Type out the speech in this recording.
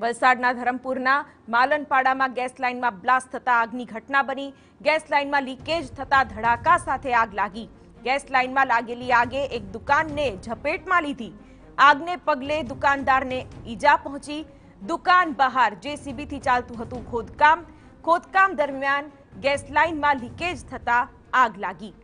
વલસાડના ધરમપુરના માલનપાડામાં ગેસ લાઇનમાં બ્લાસ્ટ થતા આગની ઘટના બની ગેસ લાઇનમાં લીકેજ થતા ધડાકા સાથે આગ લાગી ગેસ લાઇનમાં લાગેલી આગે એક દુકાનને ઝપેટમાં લીધી આગને પગલે દુકાનદારને ઈજા પહોંચી દુકાન બહાર જેસીબીથી ચાલતું હતું ખોદકામ ખોદકામ દરમિયાન ગેસ લાઇનમાં લીકેજ થતા આગ લાગી